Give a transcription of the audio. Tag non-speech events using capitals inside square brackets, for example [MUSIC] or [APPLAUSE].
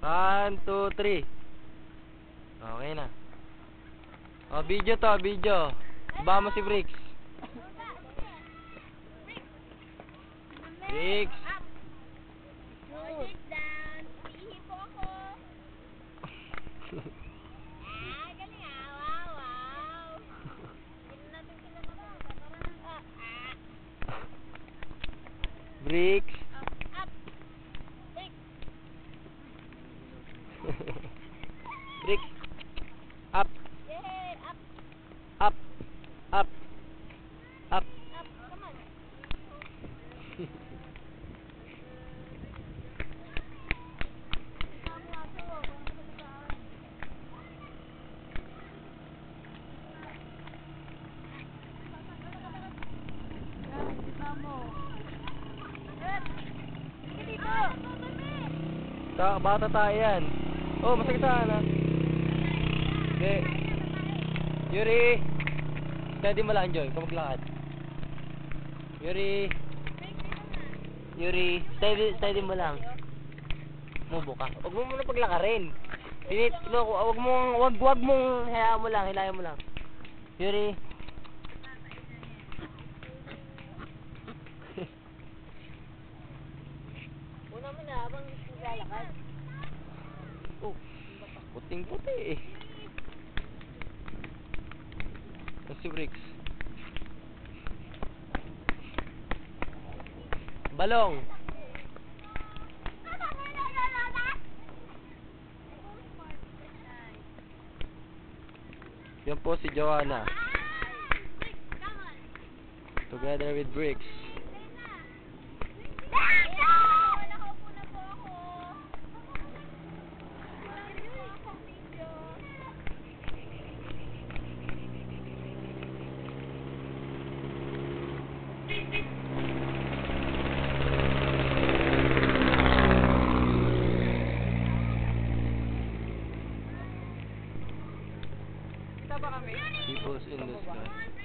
One, two, three. Okay na. Oh, video to, video. Baba mo si Bricks. Bricks. Hold [LAUGHS] Bricks. Up, Yay, up, up, up, up. up. Come on. Bata tayo yan. Oh, masakit na. Hindi. Yuri. Steady mo lang, Joy. Ikaw maglakad. Yuri. Yuri. Steady, steady mo lang. Mubo ka. Huwag mo muna paglakarin. Pinit, no, wag mong, wag, wag mong, hayaan mo lang, hilayan mo lang. Yuri. Una mo na habang naglalakad. Oh, puting puti eh. Ito si Bricks. Balong. Yan po si Joanna. Together with Bricks. Peoples in the sky.